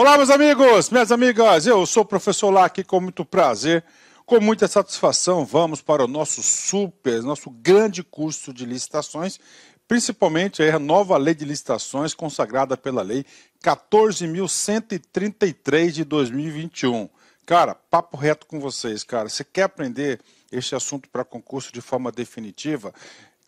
Olá, meus amigos, minhas amigas, eu sou o professor lá aqui com muito prazer, com muita satisfação, vamos para o nosso super, nosso grande curso de licitações, principalmente a nova lei de licitações consagrada pela lei 14.133 de 2021. Cara, papo reto com vocês, cara. Você quer aprender este assunto para concurso de forma definitiva?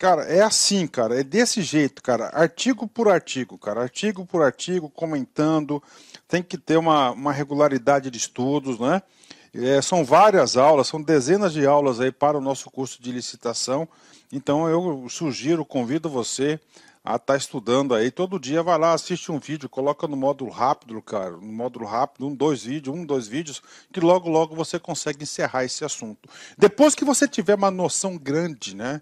Cara, é assim, cara, é desse jeito, cara, artigo por artigo, cara, artigo por artigo, comentando, tem que ter uma, uma regularidade de estudos, né? É, são várias aulas, são dezenas de aulas aí para o nosso curso de licitação, então eu sugiro, convido você a estar tá estudando aí, todo dia vai lá, assiste um vídeo, coloca no módulo rápido, cara, no módulo rápido, um, dois vídeos, um, dois vídeos, que logo, logo você consegue encerrar esse assunto. Depois que você tiver uma noção grande, né,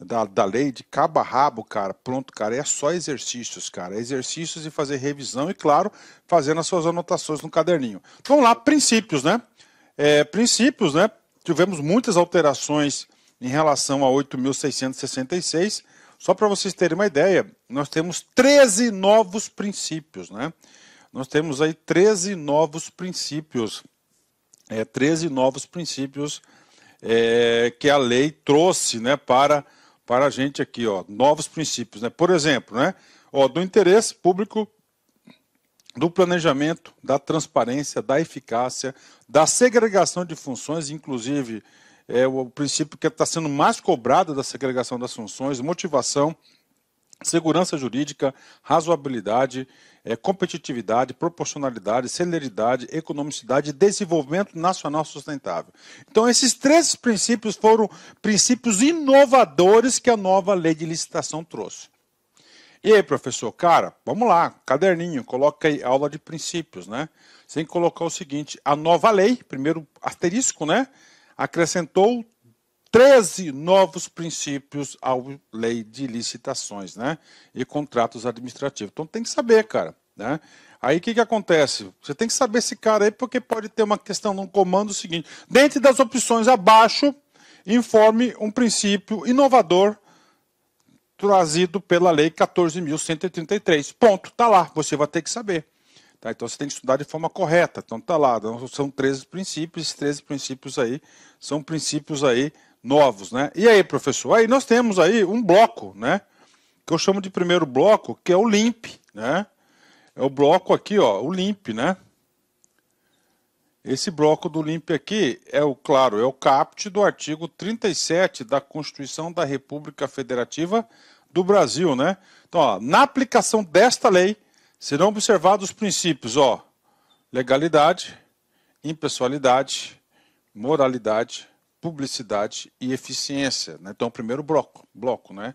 da, da lei de cabo a rabo, cara, pronto, cara, é só exercícios, cara, exercícios e fazer revisão e, claro, fazendo as suas anotações no caderninho. Então, lá, princípios, né? É, princípios, né? Tivemos muitas alterações em relação a 8.666. Só para vocês terem uma ideia, nós temos 13 novos princípios, né? Nós temos aí 13 novos princípios, é, 13 novos princípios é, que a lei trouxe, né, para para a gente aqui, ó, novos princípios, né? Por exemplo, né, ó, do interesse público, do planejamento, da transparência, da eficácia, da segregação de funções, inclusive é o princípio que está sendo mais cobrado da segregação das funções, motivação, segurança jurídica, razoabilidade, é, competitividade, proporcionalidade, celeridade, economicidade e desenvolvimento nacional sustentável. Então, esses três princípios foram princípios inovadores que a nova lei de licitação trouxe. E aí, professor, cara, vamos lá, caderninho, coloca aí aula de princípios, né? Que colocar o seguinte: a nova lei, primeiro asterisco, né? Acrescentou 13 novos princípios à lei de licitações né, e contratos administrativos. Então tem que saber, cara. Né? Aí o que, que acontece? Você tem que saber esse cara aí, porque pode ter uma questão num comando seguinte. Dentro das opções abaixo, informe um princípio inovador trazido pela lei 14.133. Ponto, tá lá, você vai ter que saber. Tá? Então você tem que estudar de forma correta. Então tá lá, então, são 13 princípios, esses 13 princípios aí são princípios aí novos, né? E aí, professor? Aí nós temos aí um bloco, né? Que eu chamo de primeiro bloco, que é o LIMP, né? É o bloco aqui, ó, o LIMP, né? Esse bloco do LIMP aqui é o, claro, é o caput do artigo 37 da Constituição da República Federativa do Brasil, né? Então, ó, na aplicação desta lei, serão observados os princípios, ó, legalidade, impessoalidade, moralidade, publicidade e eficiência. Né? Então, o primeiro bloco, bloco, né?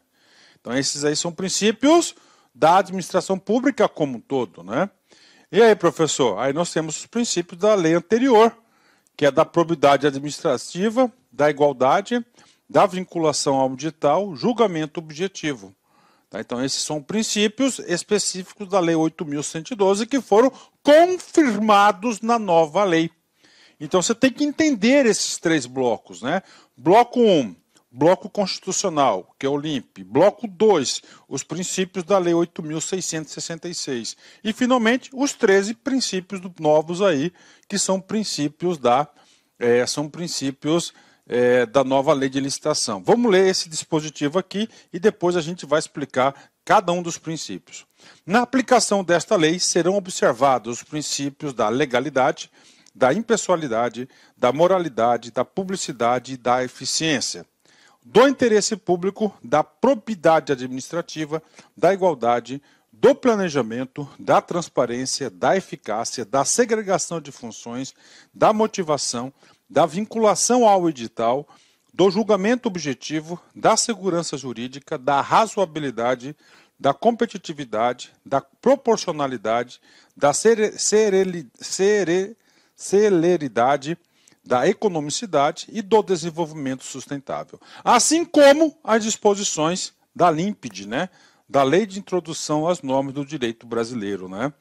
Então, esses aí são princípios da administração pública como um todo, né? E aí, professor? Aí nós temos os princípios da lei anterior, que é da probidade administrativa, da igualdade, da vinculação ao digital, julgamento objetivo. Tá? Então, esses são princípios específicos da Lei 8.112 que foram confirmados na nova lei. Então você tem que entender esses três blocos, né? Bloco 1, um, bloco constitucional, que é o LIMP. Bloco 2, os princípios da Lei 8.666. E, finalmente, os 13 princípios novos aí, que são princípios da, é, são princípios é, da nova lei de licitação. Vamos ler esse dispositivo aqui e depois a gente vai explicar cada um dos princípios. Na aplicação desta lei serão observados os princípios da legalidade, da impessoalidade, da moralidade, da publicidade e da eficiência, do interesse público, da probidade administrativa, da igualdade, do planejamento, da transparência, da eficácia, da segregação de funções, da motivação, da vinculação ao edital, do julgamento objetivo, da segurança jurídica, da razoabilidade, da competitividade, da proporcionalidade, da celeridade, da economicidade e do desenvolvimento sustentável, assim como as disposições da LIMPD, né, da Lei de Introdução às Normas do Direito Brasileiro, né,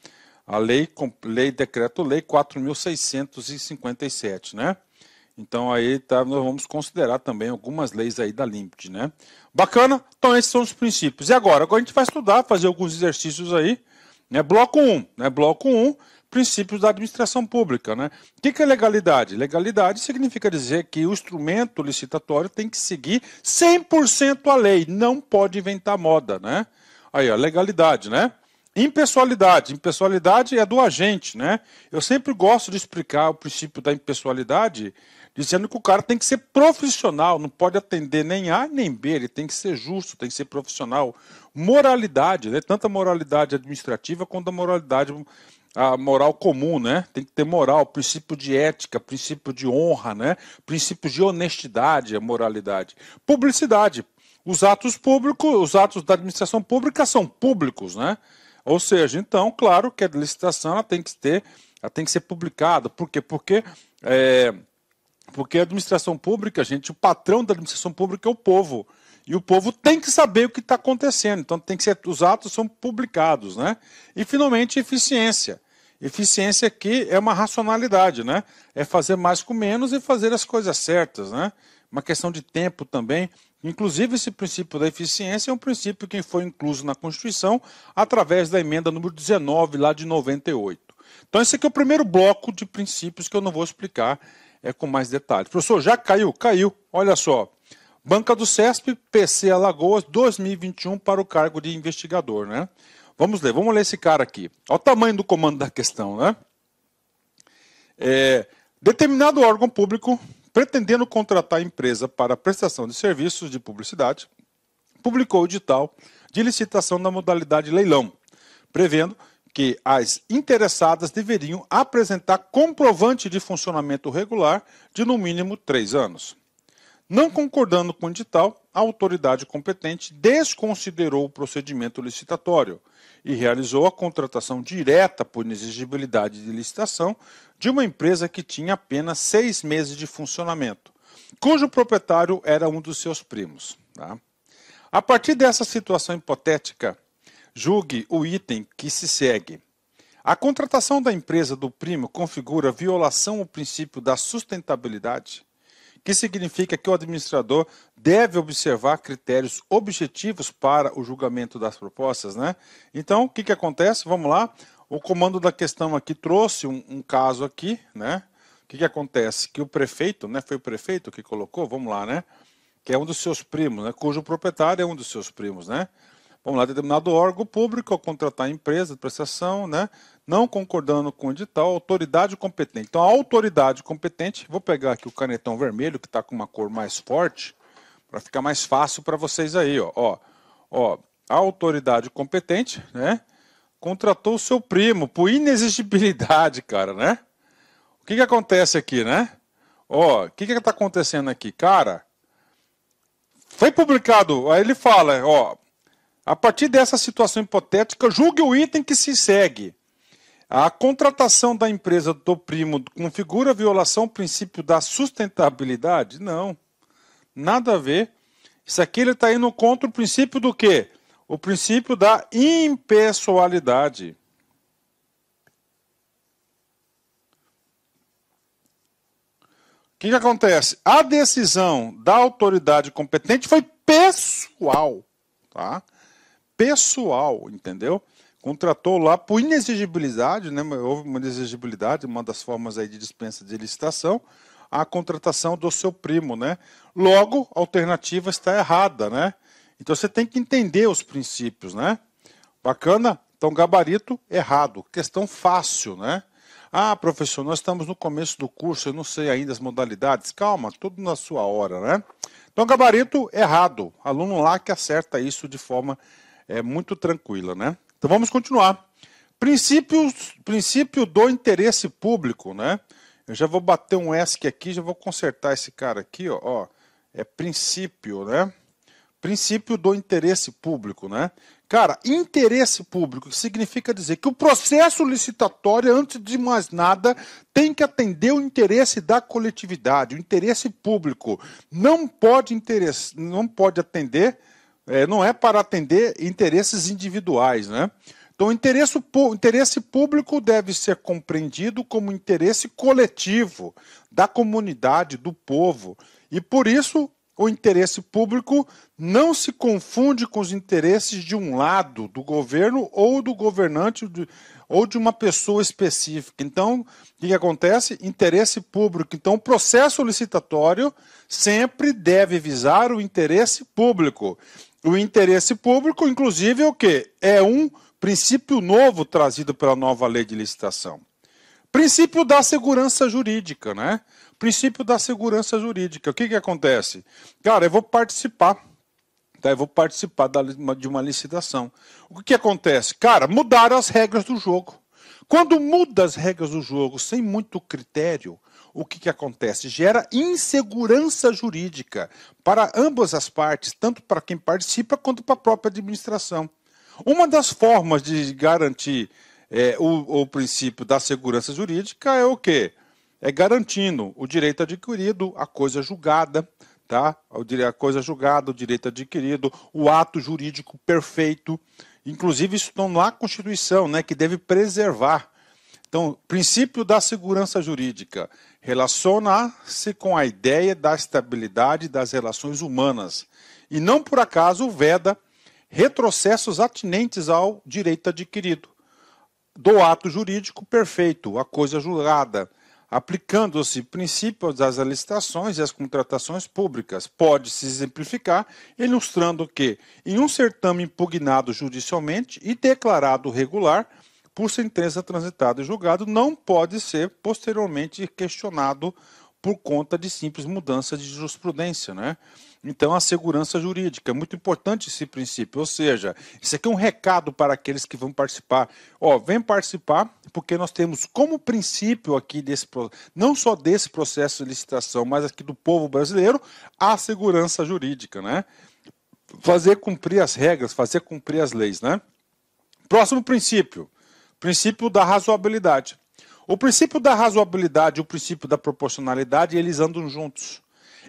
a lei, lei decreto-lei 4.657, né? Então aí tá, nós vamos considerar também algumas leis aí da LIMPD, né? Bacana? Então esses são os princípios. E agora? Agora a gente vai estudar, fazer alguns exercícios aí, né? Bloco 1, né? Bloco 1, princípios da administração pública. Né? O que é legalidade? Legalidade significa dizer que o instrumento licitatório tem que seguir 100% a lei, não pode inventar moda. Né? Aí, a legalidade, né? Impessoalidade. Impessoalidade é do agente, né? Eu sempre gosto de explicar o princípio da impessoalidade dizendo que o cara tem que ser profissional, não pode atender nem A nem B, ele tem que ser justo, tem que ser profissional. Moralidade, né? tanto a moralidade administrativa quanto a moralidade a moral comum, né? Tem que ter moral, princípio de ética, princípio de honra, né? Princípio de honestidade, a moralidade. Publicidade. Os atos públicos, os atos da administração pública são públicos, né? Ou seja, então, claro que a licitação ela tem que ter, ela tem que ser publicada. Por quê? Porque é, porque a administração pública, gente, o patrão da administração pública é o povo. E o povo tem que saber o que está acontecendo. Então tem que ser, os atos são publicados, né? E finalmente eficiência. Eficiência aqui é uma racionalidade, né? É fazer mais com menos e fazer as coisas certas, né? Uma questão de tempo também. Inclusive, esse princípio da eficiência é um princípio que foi incluso na Constituição através da emenda número 19, lá de 98. Então, esse aqui é o primeiro bloco de princípios que eu não vou explicar é com mais detalhes. Professor, já caiu? Caiu. Olha só. Banca do CESP, PC Alagoas, 2021 para o cargo de investigador, né? Vamos ler, vamos ler esse cara aqui. Olha o tamanho do comando da questão, né? É, determinado órgão público, pretendendo contratar empresa para prestação de serviços de publicidade, publicou o edital de licitação da modalidade leilão, prevendo que as interessadas deveriam apresentar comprovante de funcionamento regular de no mínimo três anos. Não concordando com o edital, a autoridade competente desconsiderou o procedimento licitatório e realizou a contratação direta por inexigibilidade de licitação de uma empresa que tinha apenas seis meses de funcionamento, cujo proprietário era um dos seus primos. Tá? A partir dessa situação hipotética, Julgue o item que se segue. A contratação da empresa do primo configura violação ao princípio da sustentabilidade, que significa que o administrador deve observar critérios objetivos para o julgamento das propostas, né? Então, o que, que acontece? Vamos lá. O comando da questão aqui trouxe um, um caso aqui, né? O que, que acontece? Que o prefeito, né? Foi o prefeito que colocou, vamos lá, né? Que é um dos seus primos, né? Cujo proprietário é um dos seus primos, né? vamos lá, determinado órgão público ao contratar a empresa de prestação, né, não concordando com o edital, autoridade competente. Então, a autoridade competente, vou pegar aqui o canetão vermelho, que está com uma cor mais forte, para ficar mais fácil para vocês aí, ó, ó, ó. A autoridade competente, né, contratou o seu primo por inexigibilidade, cara, né? O que que acontece aqui, né? Ó, o que que está acontecendo aqui? Cara, foi publicado, aí ele fala, ó, a partir dessa situação hipotética, julgue o item que se segue. A contratação da empresa do primo configura violação ao princípio da sustentabilidade? Não. Nada a ver. Isso aqui ele está indo contra o princípio do quê? O princípio da impessoalidade. O que, que acontece? A decisão da autoridade competente foi pessoal. Tá? pessoal, entendeu? Contratou lá por inexigibilidade, né? houve uma inexigibilidade, uma das formas aí de dispensa de licitação, a contratação do seu primo, né? Logo, a alternativa está errada, né? Então você tem que entender os princípios, né? Bacana? Então, gabarito errado. Questão fácil, né? Ah, professor, nós estamos no começo do curso, eu não sei ainda as modalidades. Calma, tudo na sua hora, né? Então, gabarito errado. Aluno lá que acerta isso de forma é muito tranquila, né? Então vamos continuar. Princípios, princípio do interesse público, né? Eu já vou bater um ESC aqui, já vou consertar esse cara aqui, ó. ó é princípio, né? Princípio do interesse público, né? Cara, interesse público significa dizer que o processo licitatório, antes de mais nada, tem que atender o interesse da coletividade, o interesse público. Não pode, interesse, não pode atender é, não é para atender interesses individuais. Né? Então, interesse, interesse público deve ser compreendido como interesse coletivo da comunidade, do povo. E por isso, o interesse público não se confunde com os interesses de um lado, do governo ou do governante, ou de uma pessoa específica. Então, o que acontece? Interesse público. Então, o processo licitatório sempre deve visar o interesse público. O interesse público, inclusive, é o quê? É um princípio novo trazido pela nova lei de licitação. Princípio da segurança jurídica, né? Princípio da segurança jurídica. O que, que acontece? Cara, eu vou participar Tá? Eu vou participar da, de uma licitação. O que acontece? Cara, mudaram as regras do jogo. Quando muda as regras do jogo sem muito critério, o que, que acontece? Gera insegurança jurídica para ambas as partes, tanto para quem participa quanto para a própria administração. Uma das formas de garantir é, o, o princípio da segurança jurídica é o quê? É garantindo o direito adquirido, a coisa julgada, tá? A coisa julgada, o direito adquirido, o ato jurídico perfeito. Inclusive, isso está na Constituição, né, que deve preservar. Então, princípio da segurança jurídica relaciona-se com a ideia da estabilidade das relações humanas e não por acaso veda retrocessos atinentes ao direito adquirido, do ato jurídico perfeito, a coisa julgada, aplicando-se princípios das licitações e as contratações públicas. Pode-se exemplificar ilustrando que, em um certame impugnado judicialmente e declarado regular, por sentença transitada e julgado, não pode ser posteriormente questionado por conta de simples mudança de jurisprudência, né? Então, a segurança jurídica é muito importante esse princípio. Ou seja, isso aqui é um recado para aqueles que vão participar. Ó, vem participar, porque nós temos como princípio aqui desse não só desse processo de licitação, mas aqui do povo brasileiro, a segurança jurídica, né? Fazer cumprir as regras, fazer cumprir as leis, né? Próximo princípio, princípio da razoabilidade. O princípio da razoabilidade e o princípio da proporcionalidade, eles andam juntos.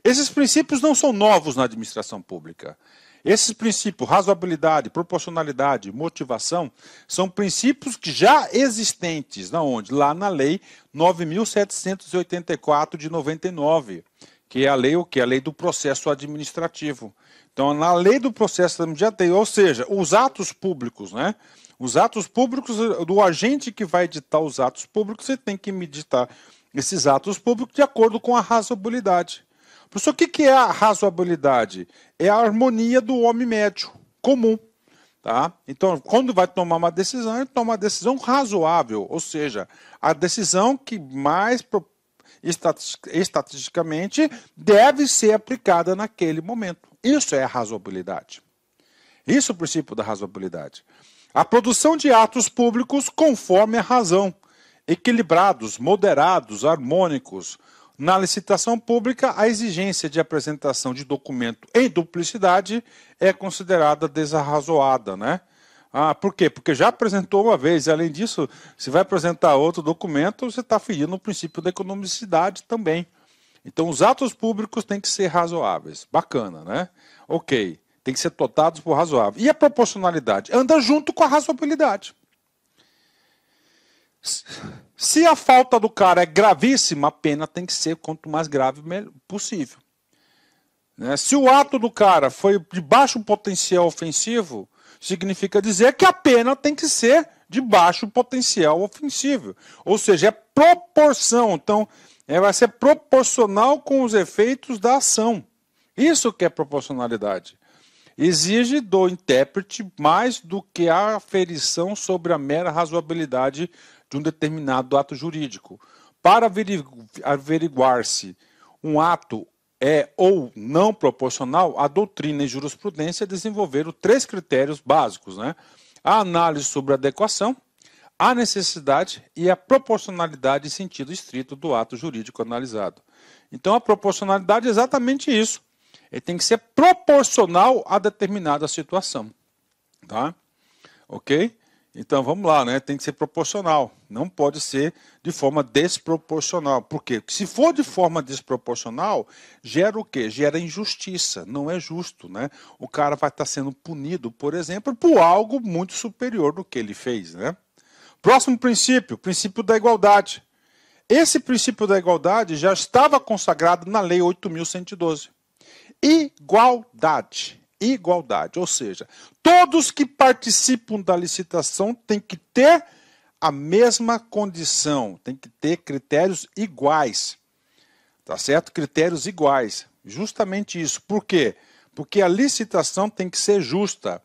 Esses princípios não são novos na administração pública. Esses princípios, razoabilidade, proporcionalidade, motivação, são princípios que já existentes, na onde? Lá na lei 9784 de 99, que é a lei o que? A lei do processo administrativo. Então, na lei do processo administrativo, ou seja, os atos públicos, né? Os atos públicos, do agente que vai editar os atos públicos, você tem que meditar esses atos públicos de acordo com a razoabilidade. Professor, o que é a razoabilidade? É a harmonia do homem médio, comum. Tá? Então, quando vai tomar uma decisão, ele toma uma decisão razoável, ou seja, a decisão que mais estatisticamente deve ser aplicada naquele momento. Isso é a razoabilidade. Isso é o princípio da razoabilidade. A produção de atos públicos conforme a razão, equilibrados, moderados, harmônicos, na licitação pública, a exigência de apresentação de documento em duplicidade é considerada desarrazoada, né? Ah, por quê? Porque já apresentou uma vez, e além disso, se vai apresentar outro documento, você está ferindo o princípio da economicidade também. Então, os atos públicos têm que ser razoáveis. Bacana, né? Ok. Tem que ser totados por razoável. E a proporcionalidade? Anda junto com a razoabilidade. Se a falta do cara é gravíssima, a pena tem que ser quanto mais grave possível. Né? Se o ato do cara foi de baixo potencial ofensivo, significa dizer que a pena tem que ser de baixo potencial ofensivo. Ou seja, é proporção. Então, é, vai ser proporcional com os efeitos da ação. Isso que é proporcionalidade. Exige do intérprete mais do que a aferição sobre a mera razoabilidade de um determinado ato jurídico. Para averiguar-se um ato é ou não proporcional, a doutrina e jurisprudência desenvolveram três critérios básicos: né? a análise sobre a adequação, a necessidade e a proporcionalidade em sentido estrito do ato jurídico analisado. Então, a proporcionalidade é exatamente isso. Ele tem que ser proporcional a determinada situação. Tá? Ok? Então vamos lá, né? Tem que ser proporcional. Não pode ser de forma desproporcional. Por quê? Porque se for de forma desproporcional, gera o quê? Gera injustiça. Não é justo, né? O cara vai estar sendo punido, por exemplo, por algo muito superior do que ele fez, né? Próximo princípio, princípio da igualdade. Esse princípio da igualdade já estava consagrado na Lei 8.112. Igualdade igualdade. Ou seja, todos que participam da licitação têm que ter a mesma condição, tem que ter critérios iguais. Tá certo? Critérios iguais. Justamente isso. Por quê? Porque a licitação tem que ser justa.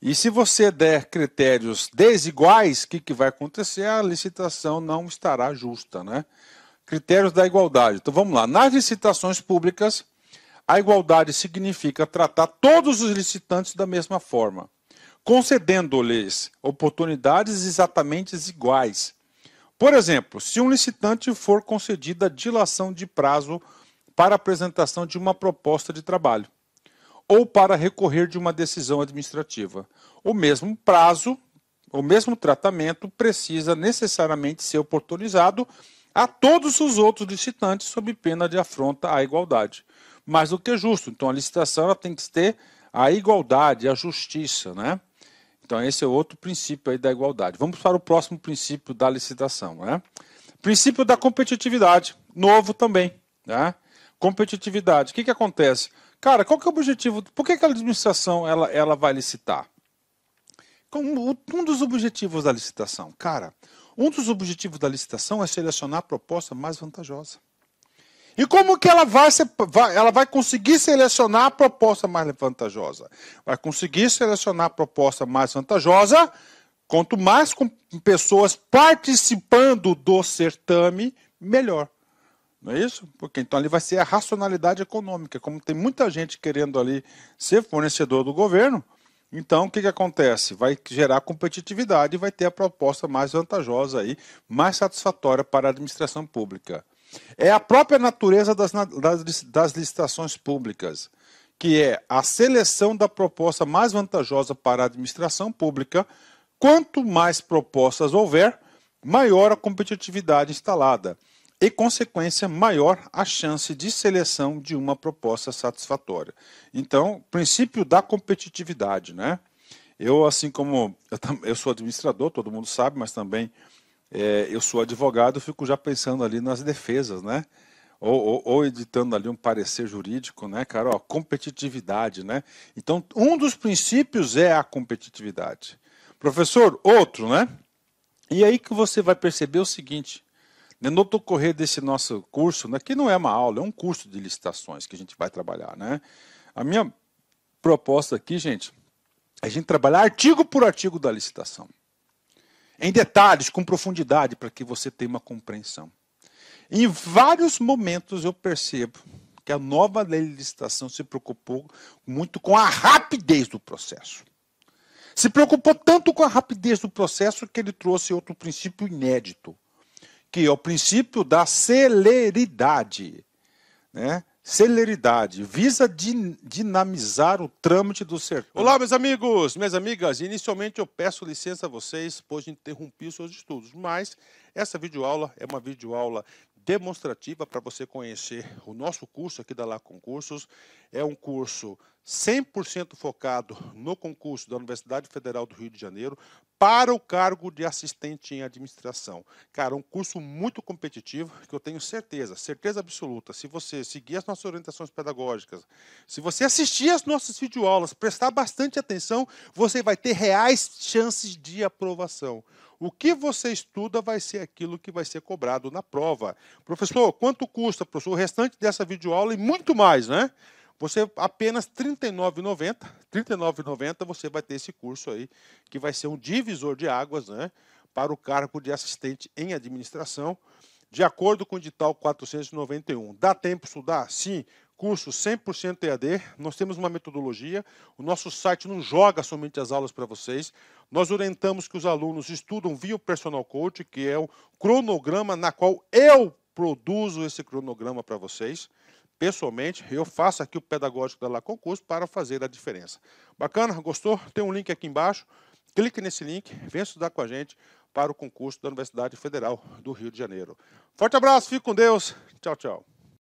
E se você der critérios desiguais, o que, que vai acontecer? A licitação não estará justa, né? Critérios da igualdade. Então vamos lá. Nas licitações públicas, a igualdade significa tratar todos os licitantes da mesma forma, concedendo-lhes oportunidades exatamente iguais. Por exemplo, se um licitante for concedida dilação de prazo para apresentação de uma proposta de trabalho, ou para recorrer de uma decisão administrativa. O mesmo prazo, o mesmo tratamento precisa necessariamente ser oportunizado a todos os outros licitantes sob pena de afronta à igualdade. Mais do que justo. Então a licitação ela tem que ter a igualdade, a justiça, né? Então esse é outro princípio aí da igualdade. Vamos para o próximo princípio da licitação, né? Princípio da competitividade, novo também, né? Competitividade. O que, que acontece? Cara, qual que é o objetivo? Por que, que a administração ela, ela vai licitar? Um dos objetivos da licitação, cara, um dos objetivos da licitação é selecionar a proposta mais vantajosa. E como que ela vai, ela vai conseguir selecionar a proposta mais vantajosa? Vai conseguir selecionar a proposta mais vantajosa quanto mais com pessoas participando do certame, melhor. Não é isso? Porque então ali vai ser a racionalidade econômica. Como tem muita gente querendo ali ser fornecedor do governo, então o que, que acontece? Vai gerar competitividade e vai ter a proposta mais vantajosa aí, mais satisfatória para a administração pública. É a própria natureza das, das, das licitações públicas, que é a seleção da proposta mais vantajosa para a administração pública. Quanto mais propostas houver, maior a competitividade instalada e, consequência, maior a chance de seleção de uma proposta satisfatória. Então, princípio da competitividade, né? Eu, assim como eu, eu sou administrador, todo mundo sabe, mas também é, eu sou advogado, fico já pensando ali nas defesas, né? Ou, ou, ou, editando ali um parecer jurídico, né, cara? Ó, competitividade, né? Então, um dos princípios é a competitividade. Professor, outro, né? E aí que você vai perceber o seguinte: no decorrer desse nosso curso, né, que não é uma aula, é um curso de licitações que a gente vai trabalhar. Né? A minha proposta aqui, gente, é a gente trabalhar artigo por artigo da licitação. Em detalhes, com profundidade, para que você tenha uma compreensão. Em vários momentos eu percebo que a nova lei de licitação se preocupou muito com a rapidez do processo. Se preocupou tanto com a rapidez do processo que ele trouxe outro princípio inédito, que é o princípio da celeridade. Né? Celeridade visa dinamizar o trâmite do sertão. Olá, meus amigos, minhas amigas. Inicialmente eu peço licença a vocês, pois interrompi os seus estudos, mas essa videoaula é uma videoaula demonstrativa para você conhecer o nosso curso aqui da Lá Concursos. É um curso 100% focado no concurso da Universidade Federal do Rio de Janeiro para o cargo de assistente em administração. Cara, um curso muito competitivo que eu tenho certeza, certeza absoluta, se você seguir as nossas orientações pedagógicas, se você assistir as nossas videoaulas, prestar bastante atenção, você vai ter reais chances de aprovação. O que você estuda vai ser aquilo que vai ser cobrado na prova. Professor, quanto custa, professor, o restante dessa videoaula e muito mais, né? Você apenas R$ 39,90, R$ 39,90 você vai ter esse curso aí, que vai ser um divisor de águas, né? Para o cargo de assistente em administração, de acordo com o edital 491. Dá tempo estudar? Sim curso 100% EAD, nós temos uma metodologia, o nosso site não joga somente as aulas para vocês, nós orientamos que os alunos estudam via o Personal Coach, que é o cronograma na qual eu produzo esse cronograma para vocês, pessoalmente, eu faço aqui o pedagógico da La Concurso para fazer a diferença. Bacana? Gostou? Tem um link aqui embaixo, clique nesse link, venha estudar com a gente para o concurso da Universidade Federal do Rio de Janeiro. Forte abraço, fique com Deus, tchau, tchau.